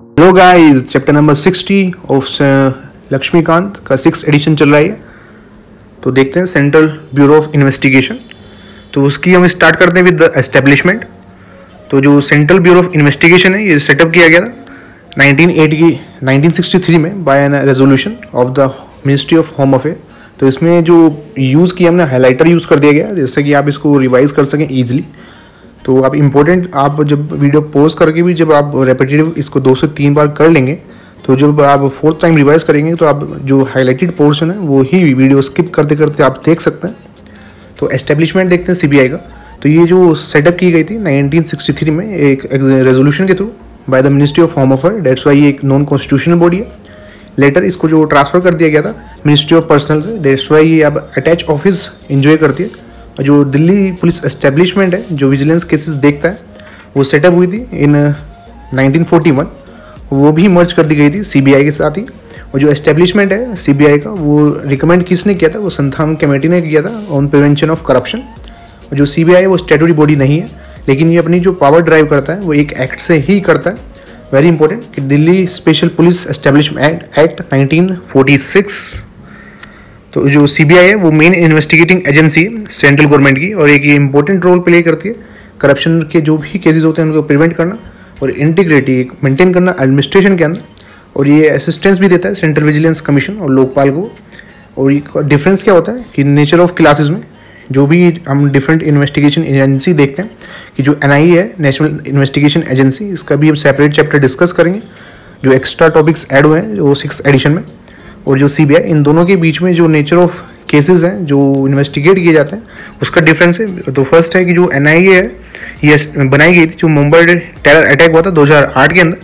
Hello guys chapter number 60 of Laxmikanth का six addition चल रहा है तो देखते हैं सेंट्रल ब्यूरो ऑफ़ इन्वेस्टिगेशन तो उसकी हम स्टार्ट करते हैं विद द एस्टेब्लिशमेंट तो जो सेंट्रल ब्यूरो ऑफ़ इन्वेस्टिगेशन है, ये सेटअप किया गया था 1980 की 1963 में by an resolution of the ministry of home affair तो इसमें जो यूज़ किया हमने हाईलाइटर यूज़ कर दिया गया, जैसे कि आप इसको रिवाइज कर सकें ईजिली तो आप इम्पोर्टेंट आप जब वीडियो पोज करके भी, जब आप रेपिटेटिव इसको दो से तीन बार कर लेंगे तो जब आप फोर्थ टाइम रिवाइज करेंगे तो आप जो हाईलाइटेड पोर्शन है, वो ही वीडियो स्किप करते करते आप देख सकते हैं। तो एस्टेब्लिशमेंट देखते हैं सीबीआई का। तो ये जो सेटअप की गई थी 1963 में एक रेजोल्यूशन के through by the ministry of home affair that's why ये एक नॉन कॉन्स्टिट्यूशनल बॉडी है। लेटर इसको जो ट्रांसफ़र कर दिया गया था मिनिस्ट्री ऑफ़ पर्सनल से डेट्स वाई ये अब अटैच ऑफ़िस इंजॉय करती है। जो दिल्ली पुलिस एस्टेब्लिशमेंट है, जो विजिलेंस केसेस देखता है, वो सेटअप हुई थी इन 1941 वो भी मर्ज कर दी गई थी सीबीआई के साथ ही। और जो एस्टेब्लिशमेंट है सीबीआई का, वो रिकमेंड किसने किया था? वो संथान कमेटी ने किया था ऑन प्रिवेंशन ऑफ़ करप्शन और जो सीबीआई वो स्टेटरी बॉडी नहीं है, लेकिन ये अपनी जो पावर ड्राइव करता है, वो एक एक्ट से ही करता है। वेरी इंपॉर्टेंट कि Delhi special police establishment act 1946 तो जो सीबीआई है, वो main investigating agency central government की, और एक ये इंपॉर्टेंट रोल प्ले करती है करप्शन के जो भी केसेस होते हैं, उनको प्रिवेंट करना, और इंटीग्रिटी मेंटेन करना एडमिनिस्ट्रेशन के अंदर, और ये असिस्टेंस भी देता है सेंट्रल विजिलेंस कमीशन और लोकपाल को। और ये डिफरेंस क्या होता है, कि नेचर ऑफ़ क्लासेस में, जो भी हम डिफरेंट इन्वेस्टिगेशन एजेंसी देखते हैं, कि जो एन है नेशनल इन्वेस्टिगेशन एजेंसी इसका भी हम सेपरेट चैप्टर डिस्कस करेंगे। जो एक्स्ट्रा टॉपिक्स ऐड हुए हैं जो सिक्स एडिशन में और जो सीबीआई इन दोनों के बीच में जो नेचर ऑफ़ केसेस हैं, जो इन्वेस्टिगेट किए जाते हैं, उसका डिफरेंस है। तो फ़र्स्ट है कि जो एनआईए है, ये बनाई गई थी, जो मुंबई टेरर अटैक हुआ था 2008 के अंदर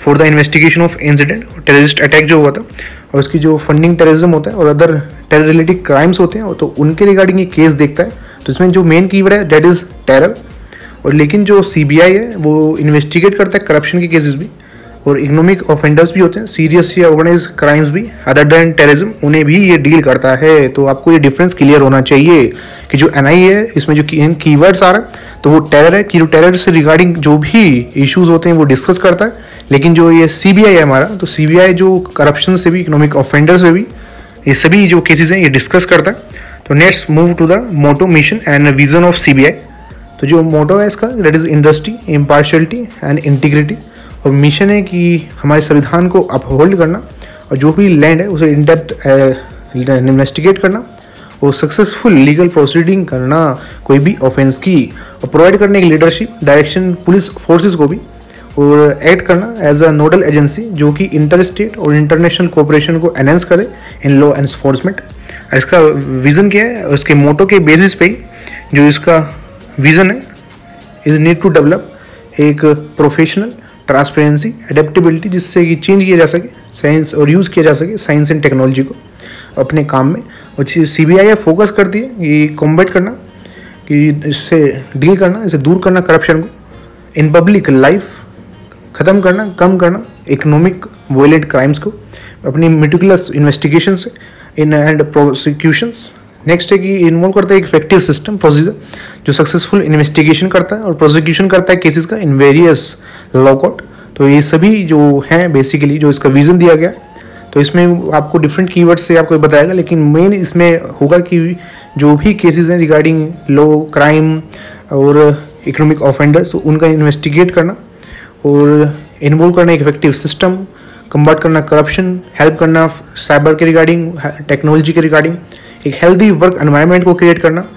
for the investigation of incident terrorist attack जो हुआ था, और उसकी जो फंडिंग टेररिज्म होता है और अदर टेरर रिलेटेड क्राइम्स होते हैं तो उनके रिगार्डिंग ये केस देखता है। तो इसमें जो मेन कीवर्ड है डेट इज़ टेरर और लेकिन जो सीबीआई है, वो इन्वेस्टिगेट करता है करप्शन के केसेस भी। और इकोनॉमिक ऑफेंडर्स भी होते हैं सीरियस या ऑर्गेनाइज क्राइम्स भी अदर देन टेररिज्म उन्हें भी ये डील करता है। तो आपको ये डिफरेंस क्लियर होना चाहिए कि जो एन है, इसमें जो की वर्ड्स आ रहा है तो वो टेरर है, कि जो टेरर से रिगार्डिंग जो भी इश्यूज़ होते हैं, वो डिस्कस करता है। लेकिन जो ये CBI है हमारा तो CBI जो करप्शन से भी इकोनॉमिक ऑफेंडर से भी, ये सभी जो केसेस हैं, ये डिस्कस करता है। तो next move to the motto mission and vision of CBI तो जो मोटो है इसका that is industry impartiality and integrity और मिशन है कि हमारे संविधान को अपहोल्ड करना और जो भी लैंड है, उसे इंडेप्थ इन्वेस्टिगेट करना और सक्सेसफुल लीगल प्रोसीडिंग करना, कोई भी ऑफेंस की, और प्रोवाइड करने की लीडरशिप डायरेक्शन पुलिस फोर्सेस को भी, और एक्ट करना एज अ नोडल एजेंसी जो कि इंटर स्टेट और इंटरनेशनल कोऑपरेशन को एनहेंस करे इन लॉ एनफोर्समेंट इसका विज़न क्या है? उसके मोटो के बेसिस पे जो इसका विज़न है इज़ नीड टू डेवलप एक प्रोफेशनल ट्रांसपेरेंसी अडेप्टेबिलिटी जिससे कि चेंज किया जा सके साइंस और यूज़ किया जा सके साइंस एंड टेक्नोलॉजी को अपने काम में। और सी बी आई फोकस करती है ये कॉम्बेट करना, कि इससे डील करना इसे दूर करना करप्शन को। इन पब्लिक लाइफ ख़त्म करना, कम करना इकोनॉमिक वायलेंट क्राइम्स को। अपनी मेटिकुलस इन्वेस्टिगेशन से इन एंड प्रोसिक्यूशंस नेक्स्ट है कि इन्वॉल्व करता है एक इफ़ेक्टिव सिस्टम प्रोसीजर जो सक्सेसफुल इन्वेस्टिगेशन करता है और प्रोसिक्यूशन करता है केसेस का इन वेरियस लॉकआउट तो ये सभी जो हैं बेसिकली जो इसका विज़न दिया गया तो इसमें आपको डिफरेंट कीवर्ड से आपको बताएगा, लेकिन मेन इसमें होगा कि जो भी केसेस हैं रिगार्डिंग लो क्राइम और इकोनॉमिक ऑफेंडर्स तो उनका इन्वेस्टिगेट करना और इन्वॉल्व करना एक इफ़ेक्टिव सिस्टम कम्बाट करना करप्शन हेल्प करना साइबर के रिगार्डिंग टेक्नोलॉजी के रिगार्डिंग एक हेल्दी वर्क एनवायरनमेंट को क्रिएट करना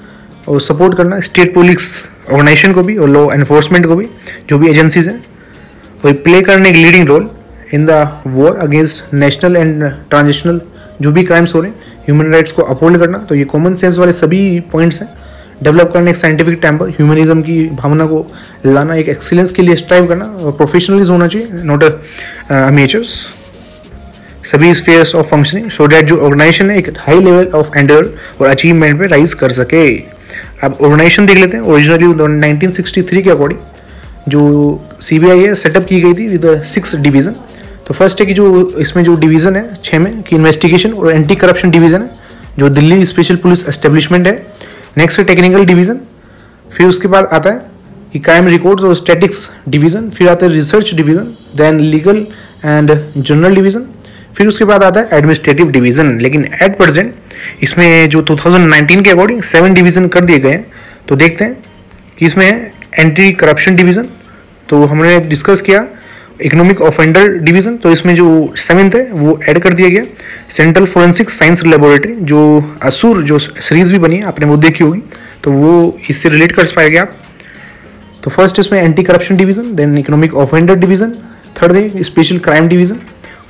और सपोर्ट करना स्टेट पुलिस ऑर्गेनाइजेशन को भी और लॉ एनफोर्समेंट को भी, जो भी एजेंसीज हैं। तो प्ले करने एक leading role in the war against national and transitional जो भी क्राइम्स हो रहे हैं ह्यूमन राइट्स को अपहोल्ड करना तो ये कॉमन सेंस वाले सभी पॉइंट्स हैं। डेवलप करने एक साइंटिफिक टेम्पर ह्यूमनिज्म की भावना को लाना, एक एक्सीलेंस के लिए स्ट्राइव करना, और प्रोफेशनलिज्म होना चाहिए नॉट अमेचर्स सभी spheres of functioning so that जो ऑर्गेनाइजेशन है, एक हाई लेवल ऑफ़ एंडर और अचीवमेंट पे राइज कर सके। अब ऑर्गेनाइजेशन देख लेते हैं ओरिजिनली 1963 के अकॉर्डिंग जो सी बी आई सेटअप की गई थी विद सिक्स डिवीज़न तो फ़र्स्ट है कि जो इसमें जो डिवीज़न है छः में, कि इन्वेस्टिगेशन और एंटी करप्शन डिवीज़न है, जो दिल्ली स्पेशल पुलिस एस्टेब्लिशमेंट है. नेक्स्ट है टेक्निकल डिवीज़न फिर उसके बाद आता है कि क्राइम रिकॉर्ड्स और स्टैटिक्स डिवीज़न फिर आता है research division then legal and general division फिर उसके बाद आता है एडमिनिस्ट्रेटिव डिवीज़न लेकिन एट प्रेजेंट इसमें जो 2019 के अकॉर्डिंग सेवन डिवीज़न कर दिए गए हैं. तो देखते हैं कि इसमें एंटी करप्शन डिवीज़न तो हमने डिस्कस किया इकोनॉमिक ऑफेंडर डिवीज़न तो इसमें जो सेवेंथ है, वो ऐड कर दिया गया। सेंट्रल फोरेंसिक साइंस लेबोरेटरी जो असुर जो सीरीज़ भी बनी है, आपने वो देखी होगी। तो वो इससे रिलेट कर पाएँगे आप तो फ़र्स्ट इसमें anti corruption division then economic offender division third है स्पेशल क्राइम डिवीज़न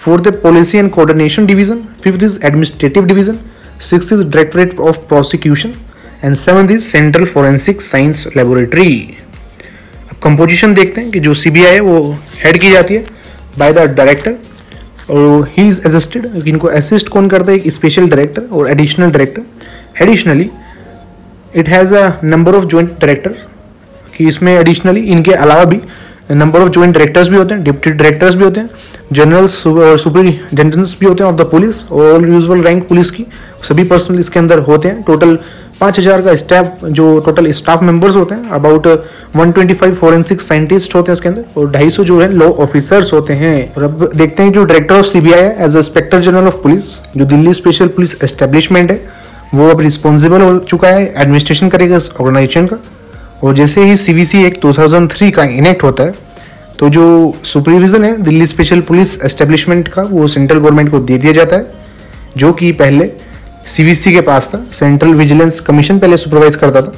फोर्थ है policy and coordination division fifth is administrative division six is directorate of prosecution and seventh is central forensic science laboratory composition देखते हैं कि जो CBI है, वो head की जाती है बाय द डायरेक्टर और ही इज़ असिस्टेड इनको असिस्ट कौन करता है? एक स्पेशल डायरेक्टर और additional director additionally it has a number of joint director कि इसमें एडिशनली इनके अलावा भी नंबर ऑफ़ ज्वाइंट डायरेक्टर्स भी होते हैं डिप्टी डायरेक्टर्स भी होते हैं जनरल सुपरिटेंडेंट्स भी होते हैं ऑफ़ द पुलिस और यूजुअल रैंक पुलिस की सभी पर्सनल इसके अंदर होते हैं. टोटल पाँच हज़ार का स्टाफ जो टोटल स्टाफ मेंबर्स होते हैं अबाउट 125 फॉरेंसिक साइंटिस्ट होते हैं उसके अंदर, और 250 जो है लॉ ऑफिसर्स होते हैं। और अब देखते हैं जो डायरेक्टर ऑफ़ सीबीआई है as inspector general of police जो दिल्ली स्पेशल पुलिस एस्टेब्लिशमेंट है, वो अब रिस्पॉन्सिबल हो चुका है एडमिनिस्ट्रेशन करेगा इस ऑर्गेनाइजेशन का। और जैसे ही सीवीसी एक 2003 का इनेक्ट होता है तो जो सुपरविजन है, दिल्ली स्पेशल पुलिस एस्टेब्लिशमेंट का, वो सेंट्रल गवर्नमेंट को दे दिया जाता है, जो कि पहले सीवीसी के पास था सेंट्रल विजिलेंस कमीशन पहले सुपरवाइज करता था।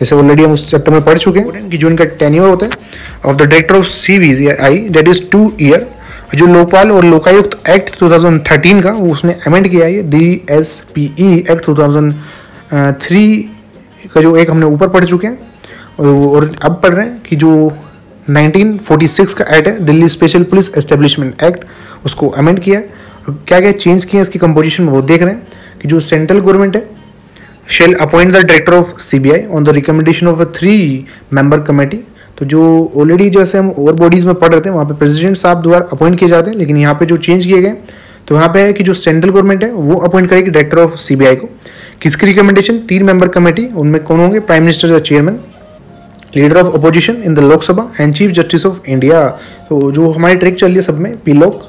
जैसे ऑलरेडी हम उस चैप्टर में पढ़ चुके हैं कि जो इनका टेन्योर होता है of the director of C V I that is two year जो लोकपाल और लोकायुक्त एक्ट 2013 का, वो उसने अमेंड किया है D S P E act 2003 का जो एक हमने ऊपर पढ़ चुके हैं, और अब पढ़ रहे हैं कि जो 1946 का एक्ट है, Delhi special police establishment act उसको अमेंड किया है। क्या क्या चेंज किए हैं इसकी कंपोजिशन वो देख रहे हैं। कि जो सेंट्रल गवर्नमेंट है shall appoint the director of CBI on the recommendation of a three member committee तो जो ऑलरेडी जैसे हम और बॉडीज में पढ़ रहे थे, वहाँ पे प्रेसिडेंट साहब द्वारा अपॉइंट किए जाते हैं, लेकिन यहाँ पे जो चेंज किए गए तो यहाँ पे है कि जो सेंट्रल गवर्नमेंट है, वो अपॉइंट करेगी डायरेक्टर ऑफ़ सीबीआई को। किसकी रिकमेंडेशन तीन मेंबर कमेटी उनमें कौन होंगे? Prime minister the chairman leader of opposition in the Lok Sabha and chief justice of India तो जो हमारी ट्रिक चल रही है सब में पीलोक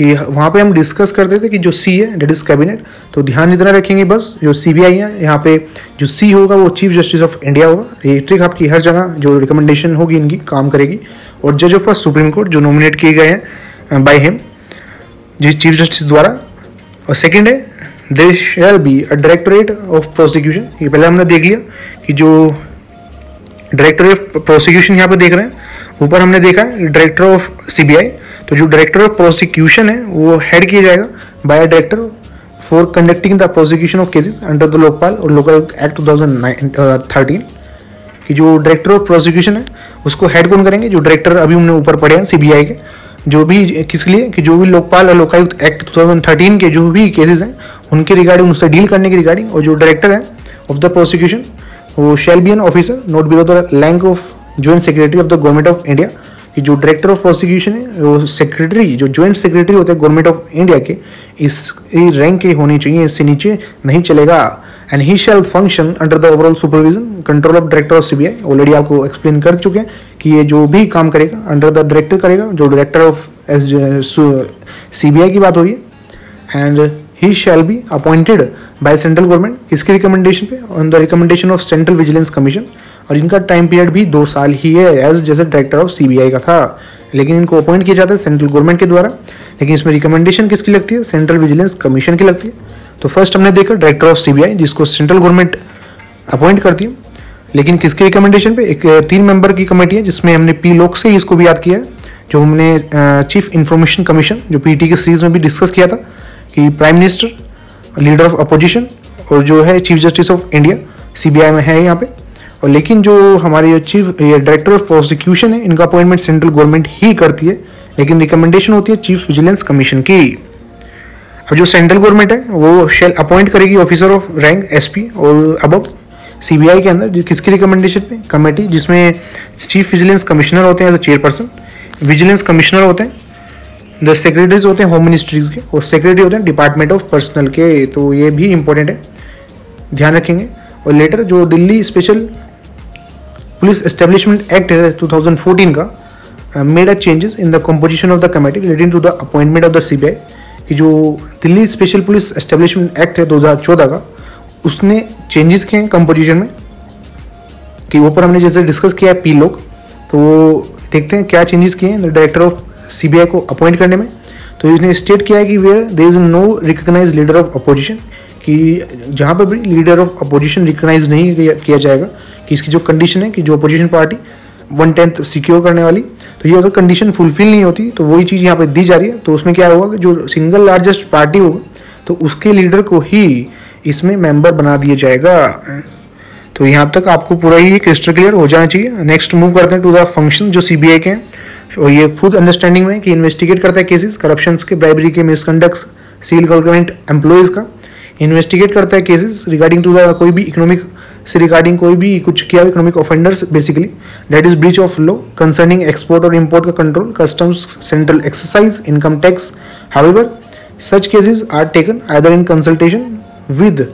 कि वहाँ पे हम डिस्कस करते थे कि जो सी है डेट इज़ कैबिनेट तो ध्यान इतना रखेंगे बस, जो सी बी आई है, यहाँ पे जो सी होगा, वो चीफ जस्टिस ऑफ़ इंडिया होगा। ये ट्रिक आपकी हर जगह, जो रिकमेंडेशन होगी, इनकी काम करेगी। और जज ऑफ़ सुप्रीम कोर्ट जो नॉमिनेट किए गए हैं बाई हिम जिस चीफ जस्टिस द्वारा। और सेकेंड है they shall be a directorate of prosecution ये पहले हमने देख लिया कि जो डायरेक्टोरेट ऑफ़ प्रोसिक्यूशन यहाँ पे देख रहे हैं, ऊपर हमने देखा डायरेक्टर ऑफ़ सीबीआई तो जो डायरेक्टर ऑफ़ प्रोसिक्यूशन है, वो हेड किया जाएगा by director for conducting the prosecution of cases under the Lokpal और लोकल एक्ट टू थाउज़ेंड कि जो डायरेक्टर ऑफ़ प्रोसिक्यूशन है, उसको हेड कौन करेंगे? जो डायरेक्टर अभी हमने ऊपर पढ़े हैं सीबीआई के। जो भी, किस लिए? कि जो भी लोकपाल और लोकायुक्त एक्ट 2013 के जो भी केसेस हैं, उनके रिगार्डिंग उससे डील करने के रिगार्डिंग और जो डायरेक्टर है ऑफ़ द प्रोसिक्यूशन वो shall be an officer not below the of joint secretary of the government of India कि जो डायरेक्टर ऑफ़ प्रोसिक्यूशन है, वो सेक्रेटरी जो ज्वाइंट सेक्रेटरी होते हैं गवर्नमेंट ऑफ़ इंडिया के, इस रैंक के होनी चाहिए, इससे नीचे नहीं चलेगा। And he shall function under the overall supervision control of director of CBI already आपको एक्सप्लेन कर चुके हैं कि ये जो भी काम करेगा अंडर द डायरेक्टर करेगा, जो डायरेक्टर ऑफ़ एस सी की बात हो रही है। And he shall be appointed by central government किसकी रिकमेंडेशन पे? On the recommendation of central vigilance commission और इनका टाइम पीरियड भी दो साल ही है एज जैसे डायरेक्टर ऑफ़ सीबीआई का था। लेकिन इनको अपॉइंट किया जाता है सेंट्रल गवर्नमेंट के द्वारा। लेकिन इसमें रिकमेंडेशन किसकी लगती है? सेंट्रल विजिलेंस कमीशन की लगती है। तो फ़र्स्ट हमने देखा डायरेक्टर ऑफ़ सीबीआई जिसको सेंट्रल गवर्नमेंट अपॉइंट करती है। लेकिन किसके रिकमेंडेशन पे? एक तीन मेंबर की कमेटी है, जिसमें हमने पी लोक से ही इसको भी याद किया है, जो हमने चीफ इंफॉर्मेशन कमीशन जो पीटी के सीरीज़ में भी डिस्कस किया था, कि prime minister leader of opposition और जो है chief justice of India CBI में है यहाँ पे। और लेकिन जो हमारे चीफ ये डायरेक्टर ऑफ़ प्रोसिक्यूशन है, इनका अपॉइंटमेंट सेंट्रल गवर्नमेंट ही करती है, लेकिन रिकमेंडेशन होती है चीफ विजिलेंस कमीशन की। अब जो सेंट्रल गवर्नमेंट है, वो शेल अपॉइंट करेगी ऑफिसर ऑफ़ रैंक एसपी और अब सीबीआई के अंदर किसकी रिकमेंडेशन पे? कमेटी जिसमें चीफ विजिलेंस कमिश्नर होते हैं as a chairperson vigilance commissioner होते हैं द सेक्रेटरीज होते हैं होम मिनिस्ट्रीज के, और सेक्रेटरी होते हैं डिपार्टमेंट ऑफ़ पर्सनल के तो ये भी इंपॉर्टेंट है, ध्यान रखेंगे। और लेटर जो Delhi special police establishment act है 2014 का made a changes in the composition of the committee relating to the appointment of the CBI कि जो Delhi special police establishment act है 2014 का, उसने चेंजेस किए हैं कंपोजिशन में। कि ऊपर हमने जैसे डिस्कस किया है पी लोग तो देखते हैं क्या चेंजेस किए हैं डायरेक्टर ऑफ़ सीबीआई को अपॉइंट करने में। तो इसने स्टेट किया है कि where there is no recognised leader of opposition कि जहाँ पर भी लीडर ऑफ़ अपोजिशन रिकोगनाइज नहीं किया जाएगा कि इसकी जो कंडीशन है कि जो opposition party one tenth secure करने वाली तो ये अगर कंडीशन फुलफिल नहीं होती तो वही चीज़ यहाँ पर दी जा रही है। तो उसमें क्या होगा कि जो सिंगल लार्जेस्ट पार्टी होगा तो उसके लीडर को ही इसमें मेंबर बना दिया जाएगा। तो यहाँ तक आपको पूरा ही क्रिस्टल क्लियर हो जाना चाहिए। नेक्स्ट मूव करते हैं टू द फ़ंक्शन जो सीबीआई के हैं। और ये खुद अंडरस्टैंडिंग में कि इन्वेस्टिगेट करता है केसेस करप्शन के ब्राइबरी के मिसकंडक्ट सील गवर्नमेंट एम्प्लॉयज़ का। इन्वेस्टिगेट करता है केसेस रिगार्डिंग टू द कोई भी इकोनॉमिक से रिगार्डिंग कोई भी कुछ किया economic offenders basically that is breach of law concerning export और इम्पोर्ट का control customs central excise income tax however such cases are taken either in consultation with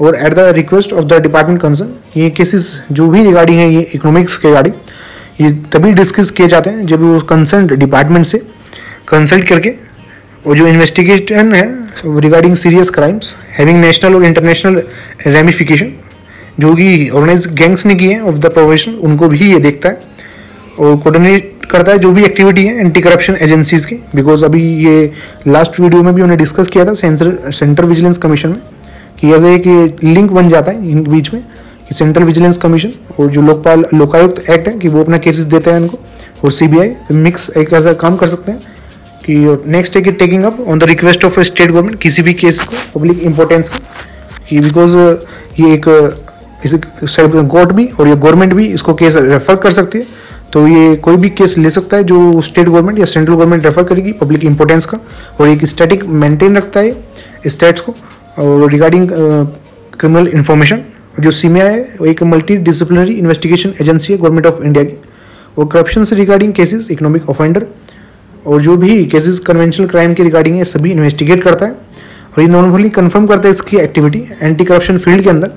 और at the request of the department concern ये cases जो भी regarding है, ये economics के regarding ये तभी डिस्कस किए जाते हैं जब वो कंसर्न डिपार्टमेंट से कंसल्ट करके और जो इन्वेस्टिगेशन है regarding serious crimes having national और इंटरनेशनल रेमिफिकेशन जो कि ऑर्गेनाइज गैंग्स ने किए ऑफ़ द प्रोफेशन उनको भी ये देखता है और कोऑर्डिनेट करता है जो भी एक्टिविटी है एंटी करप्शन एजेंसीज की। बिकॉज़ अभी ये लास्ट वीडियो में भी उन्हें डिस्कस किया था सेंटर सेंट्रल विजिलेंस कमीशन में कि ऐसा एक लिंक बन जाता है इन बीच में कि सेंट्रल विजिलेंस कमीशन और जो लोकपाल, लोकायुक्त एक्ट है कि वो अपना केसेस देते हैं इनको और सीबीआई मिक्स एक ऐसा काम कर सकते हैं कि नेक्स्ट है कि taking up on the request of state government किसी भी केस को पब्लिक इंपॉर्टेंस को कि बिकॉज़ ये एक कोर्ट भी और ये गवर्नमेंट भी इसको केस रेफर कर सकती है। तो ये कोई भी केस ले सकता है जो स्टेट गवर्नमेंट या सेंट्रल गवर्नमेंट रेफर करेगी पब्लिक इंपॉर्टेंस का और एक स्टैटिक मेंटेन रखता है स्टेट्स को। और रिगार्डिंग क्रिमिनल इन्फॉर्मेशन जो सीमिया है, वो एक मल्टी डिसिप्लिनरी इन्वेस्टिगेशन एजेंसी है गवर्नमेंट ऑफ़ इंडिया की। और करप्शन से रिगार्डिंग केसेस इकोनॉमिक ऑफेंडर और जो भी केसेस कन्वेंशनल क्राइम के रिगार्डिंग है सभी इन्वेस्टिगेट करता है। और ये नॉर्मली कन्फर्म करता है इसकी एक्टिविटी एंटी करप्शन फ़ील्ड के अंदर।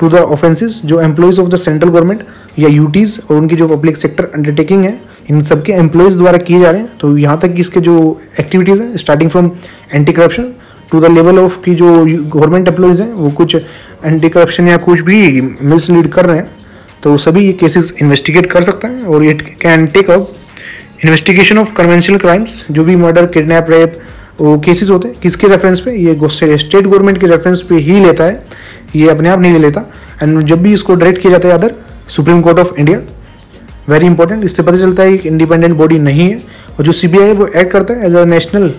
टू द ऑफेंसेस जो employees of the central government या यूटीज और उनकी जो पब्लिक सेक्टर अंडरटेकिंग है, इन सबके एम्प्लॉयज़ द्वारा किए जा रहे हैं। तो यहाँ तक कि इसके जो एक्टिविटीज़ हैं starting from anti corruption to the level of की जो गवर्नमेंट एम्प्लॉयज़ हैं, वो कुछ एंटी करप्शन या कुछ भी मिसलीड कर रहे हैं तो सभी ये केसेस इन्वेस्टिगेट कर सकते हैं और it can take up investigation of conventional crimes जो भी मर्डर किडनैप रेप वो केसेस होते हैं। किसके रेफरेंस पे? ये स्टेट गवर्नमेंट के रेफरेंस पे ही लेता है। ये अपने आप नहीं ले लेता। एंड जब भी इसको डायरेक्ट किया जाता है other supreme court of India very important इससे पता चलता है कि इंडिपेंडेंट बॉडी नहीं है। और जो सीबीआई है, वो ऐड करता है as a national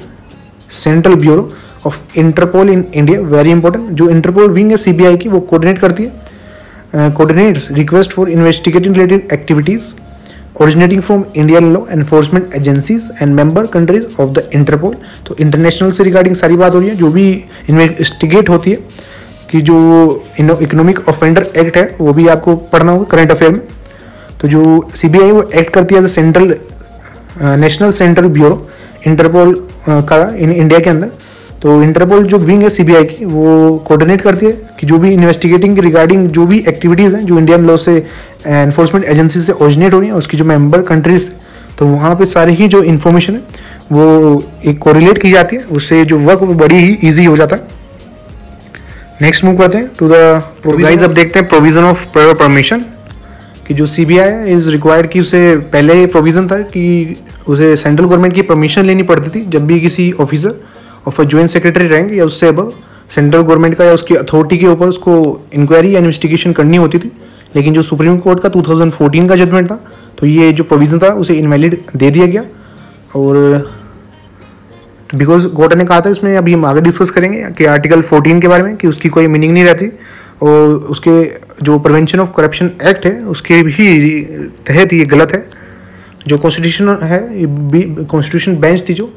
central bureau of Interpol in India very important जो इंटरपोल विंग है सीबीआई की, वो कोऑर्डिनेट करती है। Coordinates request for investigating related activities originating from Indian law enforcement agencies and member countries of the Interpol तो international से regarding सारी बात हो रही है। जो भी इन्वेस्टिगेट होती है कि जो इकोनॉमिक ऑफेंडर एक्ट है, वो भी आपको पढ़ना होगा करंट अफेयर में। तो जो सीबीआई वो एक्ट करती है central national central bureau Interpol का इन इंडिया के अंदर। तो इंटरपोल जो विंग है सीबीआई की, वो कोऑर्डिनेट करती है कि जो भी इन्वेस्टिगेटिंग रिगार्डिंग जो भी एक्टिविटीज़ हैं, जो इंडियन लॉ से एनफोर्समेंट एजेंसी से ओरिजिनेट हो रही है, उसकी जो मेंबर कंट्रीज़ तो वहाँ पे सारी ही जो इन्फॉर्मेशन है, वो एक कोरिलेट की जाती है। उससे जो वर्क वो बड़ी ही ईजी हो जाता है। नेक्स्ट मूव करते हैं टू द गाइस अब देखते हैं प्रोविज़न ऑफ़ प्रायर परमिशन कि जो C B I is required कि उसे पहले प्रोविज़न था कि उसे सेंट्रल गवर्नमेंट की परमिशन लेनी पड़ती थी जब भी किसी ऑफिसर और ज्वाइंट सेक्रेटरी रैंक या उससे अब सेंट्रल गवर्नमेंट का या उसकी अथॉरिटी के ऊपर उसको इंक्वायरी या इन्वेस्टिगेशन करनी होती थी लेकिन जो सुप्रीम कोर्ट का 2014 का जजमेंट था तो ये जो प्रोविज़न था उसे इनवैलिड दे दिया गया। और बिकॉज़ कोर्ट ने कहा था इसमें अभी हम आगे डिस्कस करेंगे कि आर्टिकल 14 के बारे में कि उसकी कोई मीनिंग नहीं रहती और उसके जो प्रिवेंशन ऑफ़ करप्शन एक्ट है, उसके भी तहत ये गलत है। जो कॉन्स्टिट्यूशन है कॉन्स्टिट्यूशन बेंच थी जो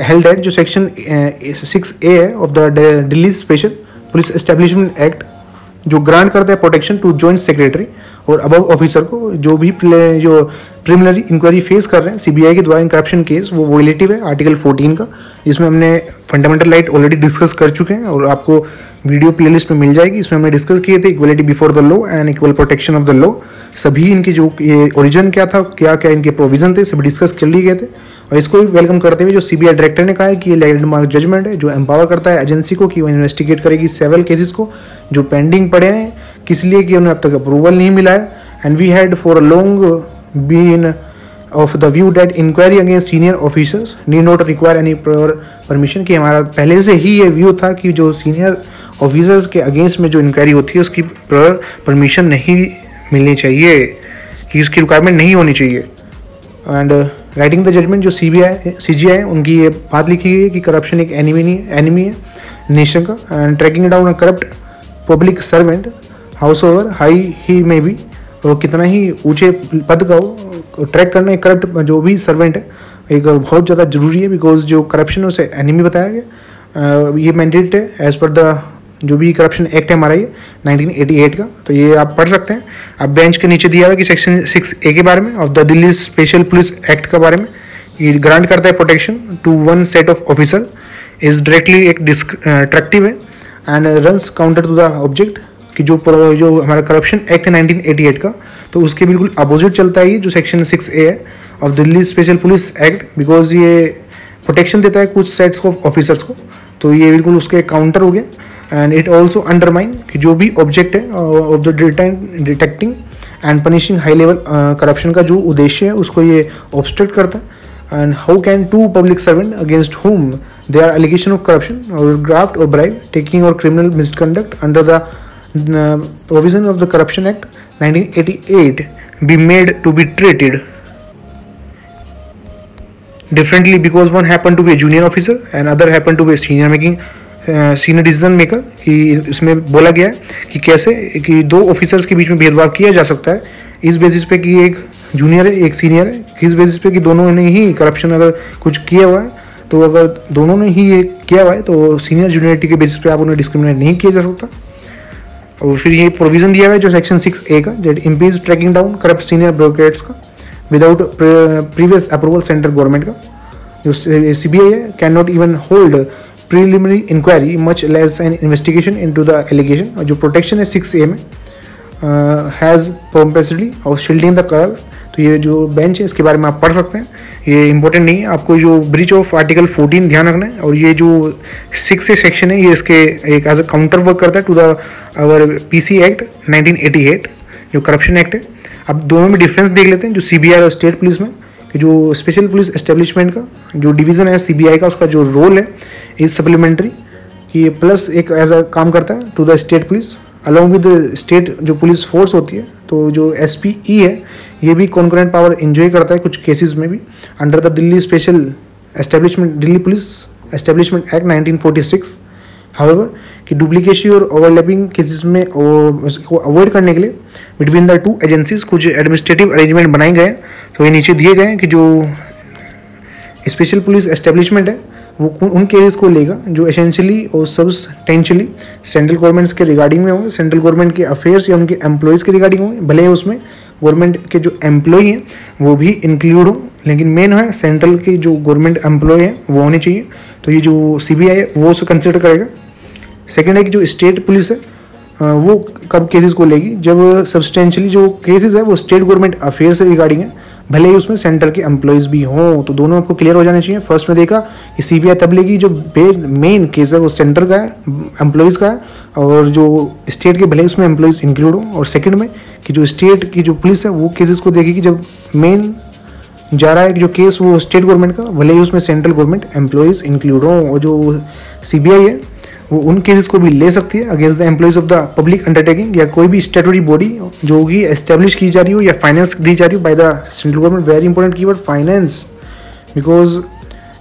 हेल्ड है, जो सेक्शन सिक्स ए है of the Delhi special police establishment act जो ग्रांट करता है प्रोटेक्शन टू जॉइंट सेक्रेटरी और अबव ऑफिसर को जो भी जो प्रिमिनरी इंक्वायरी फेस कर रहे हैं सीबीआई के द्वारा इन करप्शन केस वो वोलेटिव है आर्टिकल 14 का, जिसमें हमने फंडामेंटल राइट ऑलरेडी डिस्कस कर चुके हैं और आपको वीडियो प्लेलिस्ट में मिल जाएगी। इसमें हमने डिस्कस किए थे equality before the law and equal protection of the law सभी इनके जो, ये ओरिजिन क्या था क्या क्या इनके प्रोविज़न थे, सभी डिस्कस कर लिए गए थे। और इसको भी वेलकम करते हुए जो सीबीआई डायरेक्टर ने कहा है कि ये लैंडमार्क जजमेंट है, जो एम्पावर करता है एजेंसी को कि वो इन्वेस्टिगेट करेगी सेवल केसेस को, जो पेंडिंग पड़े हैं। किस लिए कि उन्हें अब तक अप्रूवल नहीं मिला है? And we had for a long been of the view that inquiry against senior officers need not require any permission कि हमारा पहले से ही ये व्यू था कि जो सीनियर ऑफिसर्स के अगेंस्ट में जो इंक्वायरी होती है, उसकी परमिशन नहीं मिलनी चाहिए, कि उसकी रिक्वायरमेंट नहीं होनी चाहिए। एंड राइटिंग द जजमेंट जो सी बी आई सी जी आई है ये बात लिखी गई है कि करप्शन एक एनिमी नहीं एनिमी है नेशन का and tracking down a corrupt public servant house over high he में भी वो कितना ही ऊँचे पद का हो ट्रैक करना करप्ट जो भी सर्वेंट है, एक बहुत ज़्यादा ज़रूरी है बिकॉज़ जो करप्शन है, उसे एनिमी बताया गया। ये मैंडेट है एज पर द जो भी करप्शन एक्ट है हमारा ये 1988 का। तो ये आप पढ़ सकते हैं। अब बेंच के नीचे दिया हुआ कि सेक्शन सिक्स ए के बारे में of the Delhi special police act के बारे में। ये ग्रांट करता है protection to one set of officer is directly एक डिस्ट्रक्टिव है। And runs counter to the object कि जो जो हमारा करप्शन एक्ट है 1988 का तो उसके बिल्कुल अपोजिट चलता है ये, जो सेक्शन सिक्स ए है of Delhi special police act because ये प्रोटेक्शन देता है कुछ सेट्स ऑफ़ ऑफिसर्स को तो ये बिल्कुल उसके काउंटर हो गया। एंड इट ऑल्सो अंडरमाइन कि जो भी ऑब्जेक्ट है of the detecting and punishing high level corruption का जो उद्देश्य है, उसको ये ऑब्स्ट्रक्ट करता है। And how can two public servant against whom they are allegation of corruption और ग्राफ्ट और ब्राइब टेकिंग और criminal misconduct under the provision of the corruption act 1988 be made to be treated differently because one happened to be a junior officer and other happened to be a senior making senior decision maker कि इसमें बोला गया है कि कैसे, कि दो officers के बीच में भेदभाव किया जा सकता है। इस बेसिस पे कि एक जूनियर है, एक सीनियर है। इस बेसिस पे कि दोनों ने ही करप्शन अगर कुछ किया हुआ है तो अगर दोनों ने ही ये किया हुआ है तो सीनियर जूनियरिटी के बेसिस पे आप उन्हें डिस्क्रिमिनेट नहीं किया जा सकता। और फिर ये प्रोविज़न दिया हुआ है जो सेक्शन सिक्स ए का jet impedes tracking down corrupt senior bureaucrats का without previous approval central government का। जो सी बी आई है can not even hold preliminary inquiry much less an investigation into the allegation और जो protection है six ए में has पोम्पेसिटी और shielding the कर तो ये जो बेंच है, इसके बारे में आप पढ़ सकते हैं। ये इंपॉर्टेंट नहीं है, आपको जो ब्रिज ऑफ़ आर्टिकल 14 ध्यान रखना है। और ये जो सिक्स ए सेक्शन है, ये इसके एक एज अ काउंटर वर्क करता है to the our PC act 1988 जो करप्शन एक्ट है, अब दोनों में डिफरेंस देख लेते हैं, जो सीबीआई और स्टेट पुलिस में जो स्पेशल पुलिस एस्टेब्लिशमेंट का, जो डिवीज़न है सीबीआई का, उसका जो रोल है इज़ सप्लीमेंट्री कि प्लस एक एज अ काम करता है to the state police along with state जो पुलिस फोर्स होती है तो जो एस ई है, ये भी कॉन्करेंट पावर इंजॉय करता है कुछ केसेस में भी under the Delhi special establishment Delhi police establishment act 1946 however कि डुप्लीकेशन और ओवरलैपिंग केसेस में को अवॉइड करने के लिए बिटवीन द टू एजेंसीज कुछ एडमिनिस्ट्रेटिव अरेंजमेंट बनाए गए तो ये नीचे दिए गए हैं कि जो स्पेशल पुलिस एस्टेब्लिशमेंट है, वो उन केसेस को लेगा जो एसेंशियली और सब्सटेंशियली सेंट्रल गवर्नमेंट्स के रिगार्डिंग में होंगे सेंट्रल गवर्नमेंट के अफेयर्स या उनके एम्प्लॉयज़ के रिगार्डिंग होंगे भले उसमें गवर्नमेंट के जो एम्प्लॉय हैं, वो भी इंक्लूड हो, लेकिन मेन है सेंट्रल के जो गवर्नमेंट एम्प्लॉय हैं, वो होने चाहिए। तो ये जो सी है, वो उसे कंसिडर करेगा। सेकेंड है कि जो स्टेट पुलिस है वो कब केसेस को लेगी? जब सब्सटेंशली जो केसेस है, वो स्टेट गवर्नमेंट अफेयर से रिगार्डिंग है। भले ही उसमें सेंटर के एम्प्लॉयज़ भी हों तो दोनों आपको क्लियर हो जाने चाहिए। फ़र्स्ट में देखा कि सी तब लेगी जो मेन केस है, वो सेंटर का है एम्प्लॉयज़ का है, और जो स्टेट के भले ही उसमें एम्प्लॉयज़ इंक्लूड हो। और सेकंड में कि जो स्टेट की जो पुलिस है, वो केसेस को देखेगी जब मेन जा रहा है कि जो केस वो स्टेट गवर्नमेंट का, भले ही उसमें सेंट्रल गवर्नमेंट एम्प्लॉयज़ इंक्लूड हों। और जो सीबीआई है वो उन केसेस को भी ले सकती है against the employees of the public undertaking या कोई भी स्टेटरी बॉडी जो कि एस्टेब्लिश की जा रही हो या फाइनेंस दी जा रही हो by the central government very important keyword finance because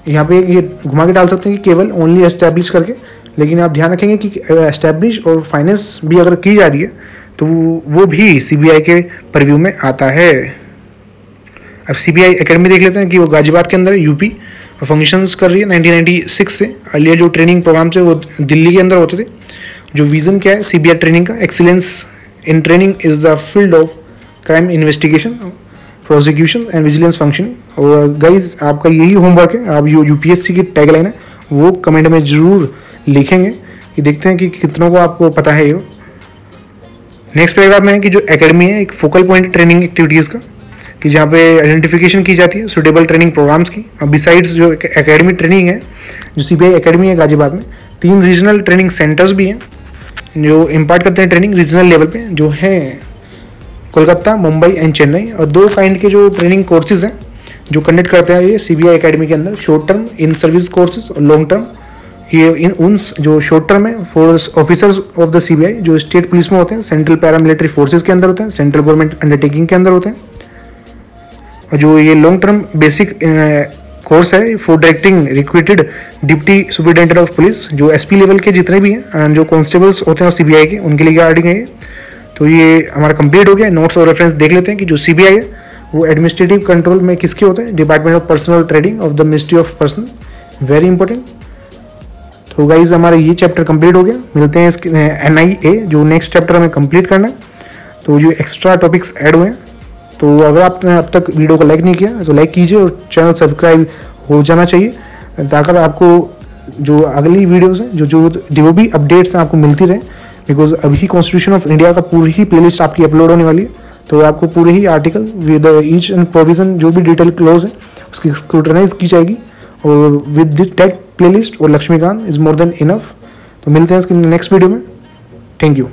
यहाँ पे ये घुमा के डाल सकते हैं कि केवल ओनली एस्टेब्लिश करके, लेकिन आप ध्यान रखेंगे कि एस्टेब्लिश और फाइनेंस भी अगर की जा रही है तो वो भी सीबीआई के परव्यू में आता है। अब सी बी देख लेते हैं कि वो गाजियाबाद के अंदर यूपी फ़ंक्शंस कर रही है 1996 से। अर्लियर जो ट्रेनिंग प्रोग्राम थे, वो दिल्ली के अंदर होते थे। जो विज़न क्या है सीबीआई ट्रेनिंग का excellence in training is the field of crime investigation prosecution and vigilance function और गाइज़ आपका यही होमवर्क है, आप जो यूपीएससी की टैगलाइन है, वो कमेंट में ज़रूर लिखेंगे ये देखते हैं कि कितनों को आपको पता है ये। नेक्स्ट पैराग्राफ में है कि जो एकेडमी है, एक फोकल पॉइंट ट्रेनिंग एक्टिविटीज़ का। कि जहाँ पे आइडेंटिफिकेशन की जाती है सुटेबल ट्रेनिंग प्रोग्राम्स की। और बिसाइड्स जो एकेडमी ट्रेनिंग है, जो सी एकेडमी है गाजियाबाद में, तीन रीजनल ट्रेनिंग सेंटर्स भी हैं, जो इम्पार्ट करते हैं ट्रेनिंग रीजनल लेवल पे, जो हैं कोलकाता, मुंबई एंड चेन्नई। और दो काइंड के जो ट्रेनिंग कोर्सेज हैं, जो कंडक्ट करते हैं ये सी बी एकेडमी के अंदर short term in service courses और लॉन्ग टर्म ये इन, उन जो शॉर्ट टर्म है for officers of the CBI जो स्टेट पुलिस में होते हैं सेंट्रल पैरामिलिट्री फोर्सेज के अंदर होते हैं सेंट्रल गवर्नमेंट अंडरटेकिंग के अंदर होते हैं। जो ये लॉन्ग टर्म बेसिक कोर्स है for directing recruited deputy superintendent of police जो एसपी लेवल के जितने भी हैं जो कॉन्स्टेबल्स होते हैं सीबीआई के, उनके लिए गार्डिंग है तो ये हमारा कंप्लीट हो गया। नोट्स और रेफरेंस देख लेते हैं कि जो सीबीआई है, वो एडमिनिस्ट्रेटिव कंट्रोल में किसके होते हैं? Department of personnel training of the ministry of personnel very important तो गाइज़ हमारा ये चैप्टर कंप्लीट हो गया। मिलते हैं एन आई ए जो नेक्स्ट चैप्टर हमें कंप्लीट करना है। तो जो एक्स्ट्रा टॉपिक्स ऐड हुए हैं तो अगर आपने अब तक वीडियो को लाइक नहीं किया तो लाइक कीजिए और चैनल सब्सक्राइब हो जाना चाहिए। ताकि आपको जो अगली वीडियोस हैं, जो जो जो भी अपडेट्स हैं, आपको मिलती रहे। बिकॉज़ अभी कॉन्स्टिट्यूशन ऑफ़ इंडिया का पूरी ही प्लेलिस्ट आपकी अपलोड होने वाली है। तो आपको पूरे ही article with each and provision जो भी डिटेल क्लोज है, उसकी स्क्रूटनाइज की जाएगी। और विद दैट प्लेलिस्ट और Laxmikanth is more than enough तो मिलते हैं इसके नेक्स्ट वीडियो में। Thank you